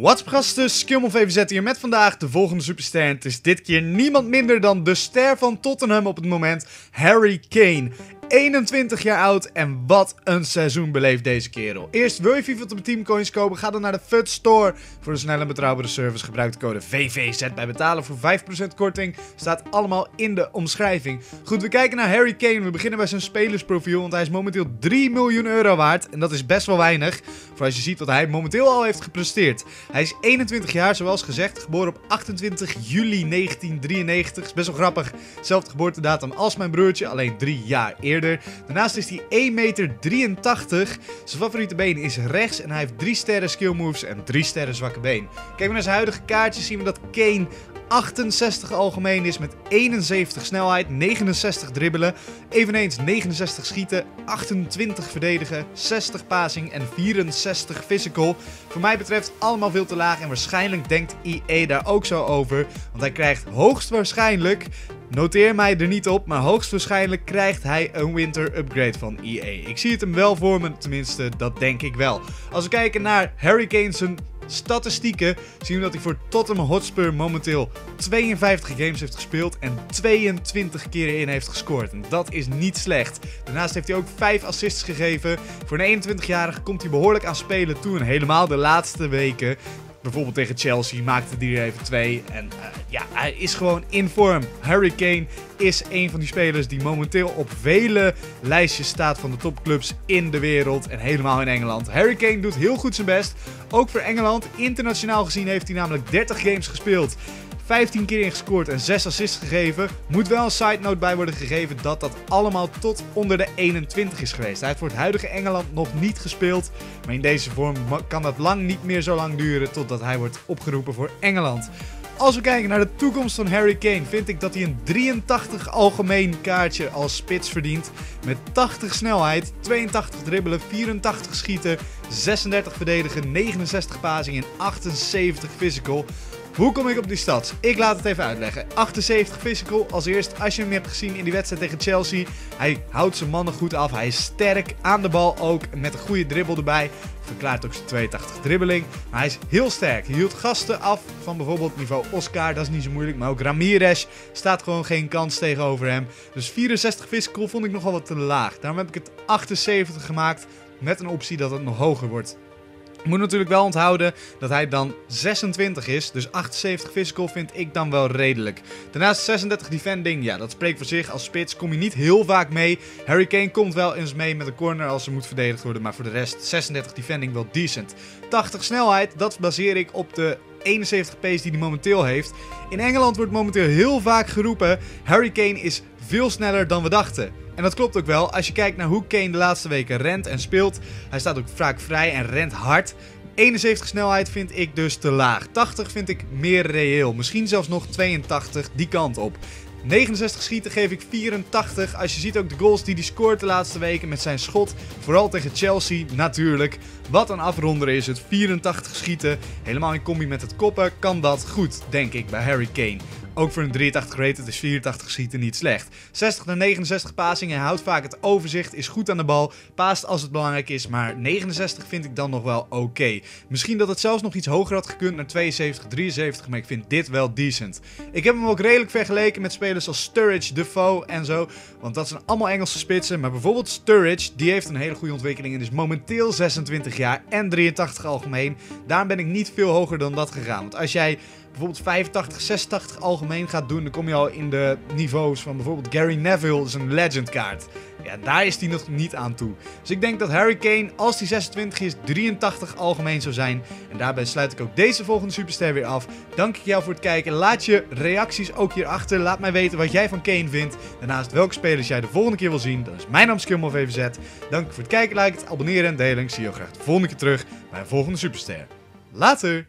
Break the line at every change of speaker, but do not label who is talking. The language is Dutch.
What's up gasten, Skillmon VVZ hier met vandaag de volgende superster. Het is dit keer niemand minder dan de ster van Tottenham op het moment, Harry Kane. 21 jaar oud en wat een seizoen beleeft deze kerel. Eerst wil je FIFA Ultimate Team Coins kopen? Ga dan naar de FUT Store. Voor een snelle en betrouwbare service gebruik de code VVZ bij betalen voor 5% korting. Staat allemaal in de omschrijving. Goed, we kijken naar Harry Kane. We beginnen bij zijn spelersprofiel, want hij is momenteel 3 miljoen euro waard. En dat is best wel weinig, voor als je ziet wat hij momenteel al heeft gepresteerd. Hij is 21 jaar, zoals gezegd, geboren op 28 juli 1993. Is best wel grappig, zelfde geboortedatum als mijn broertje, alleen 3 jaar eerder. Daarnaast is hij 1,83 meter. Zijn favoriete been is rechts en hij heeft 3 sterren skill moves en 3 sterren zwakke been. Kijken we naar zijn huidige kaartjes zien we dat Kane 68 algemeen is met 71 snelheid, 69 dribbelen, eveneens 69 schieten, 28 verdedigen, 60 passing en 64 physical. Voor mij betreft allemaal veel te laag en waarschijnlijk denkt IE daar ook zo over, want hij krijgt hoogstwaarschijnlijk Noteer mij er niet op, maar hoogstwaarschijnlijk krijgt hij een winter upgrade van EA. Ik zie het hem wel voor me, tenminste, dat denk ik wel. Als we kijken naar Harry Kane's statistieken, zien we dat hij voor Tottenham Hotspur momenteel 52 games heeft gespeeld en 22 keer in heeft gescoord. Dat is niet slecht. Daarnaast heeft hij ook 5 assists gegeven. Voor een 21-jarige komt hij behoorlijk aan spelen toe en helemaal de laatste weken Bijvoorbeeld tegen Chelsea maakte hij er even twee. En uh, ja, hij is gewoon in vorm. Harry Kane is een van die spelers die momenteel op vele lijstjes staat van de topclubs in de wereld. En helemaal in Engeland. Harry Kane doet heel goed zijn best. Ook voor Engeland. Internationaal gezien heeft hij namelijk 30 games gespeeld. 15 keer ingescoord en 6 assists gegeven. Moet wel een side note bij worden gegeven dat dat allemaal tot onder de 21 is geweest. Hij heeft voor het huidige Engeland nog niet gespeeld. Maar in deze vorm kan dat lang niet meer zo lang duren totdat hij wordt opgeroepen voor Engeland. Als we kijken naar de toekomst van Harry Kane, vind ik dat hij een 83 algemeen kaartje als spits verdient. Met 80 snelheid, 82 dribbelen, 84 schieten, 36 verdedigen, 69 passing en 78 physical. Hoe kom ik op die stats? Ik laat het even uitleggen. 78 physical als eerst. Als je hem hebt gezien in die wedstrijd tegen Chelsea. Hij houdt zijn mannen goed af. Hij is sterk aan de bal ook. Met een goede dribbel erbij. Verklaart ook zijn 82 dribbeling. Maar hij is heel sterk. Hij hield gasten af van bijvoorbeeld niveau Oscar. Dat is niet zo moeilijk. Maar ook Ramirez staat gewoon geen kans tegenover hem. Dus 64 physical vond ik nogal wat te laag. Daarom heb ik het 78 gemaakt. Met een optie dat het nog hoger wordt. Moet natuurlijk wel onthouden dat hij dan 26 is. Dus 78 physical vind ik dan wel redelijk. Daarnaast 36 defending. Ja, dat spreekt voor zich. Als spits kom je niet heel vaak mee. Harry Kane komt wel eens mee met een corner als ze moet verdedigd worden. Maar voor de rest 36 defending wel decent. 80 snelheid. Dat baseer ik op de 71 pace die hij momenteel heeft. In Engeland wordt momenteel heel vaak geroepen: Harry Kane is veel sneller dan we dachten. En dat klopt ook wel als je kijkt naar hoe Kane de laatste weken rent en speelt. Hij staat ook vaak vrij en rent hard. 71 snelheid vind ik dus te laag. 80 vind ik meer reëel. Misschien zelfs nog 82 die kant op. 69 schieten geef ik 84. Als je ziet ook de goals die hij scoort de laatste weken met zijn schot. Vooral tegen Chelsea natuurlijk. Wat een afronder is het. 84 schieten. Helemaal in combi met het koppen kan dat goed, denk ik, bij Harry Kane. Ook voor een 83 rated is 84 schieten niet slecht. 60 naar 69 passingen, houdt vaak het overzicht, is goed aan de bal, paast als het belangrijk is, maar 69 vind ik dan nog wel oké. Misschien dat het zelfs nog iets hoger had gekund naar 72, 73, maar ik vind dit wel decent. Ik heb hem ook redelijk vergeleken met spelers als Sturridge, Defoe en zo, want dat zijn allemaal Engelse spitsen, maar bijvoorbeeld Sturridge, die heeft een hele goede ontwikkeling en is momenteel 26 jaar en 83 algemeen. Daarom ben ik niet veel hoger dan dat gegaan, want als jij bijvoorbeeld 85, 86 algemeen gaat doen, dan kom je al in de niveaus van bijvoorbeeld Gary Neville, dat is een legend kaart. Ja, daar is hij nog niet aan toe. Dus ik denk dat Harry Kane, als hij 26 is, 83 algemeen zou zijn. En daarbij sluit ik ook deze volgende superster weer af. Dank ik jou voor het kijken. Laat je reacties ook hierachter. Laat mij weten wat jij van Kane vindt. Daarnaast welke spelers jij de volgende keer wil zien. Dat is mijn naam Skillmov VVZ. Dank voor het kijken, like het, abonneren en delen. Ik zie je graag de volgende keer terug bij een volgende superster. Later!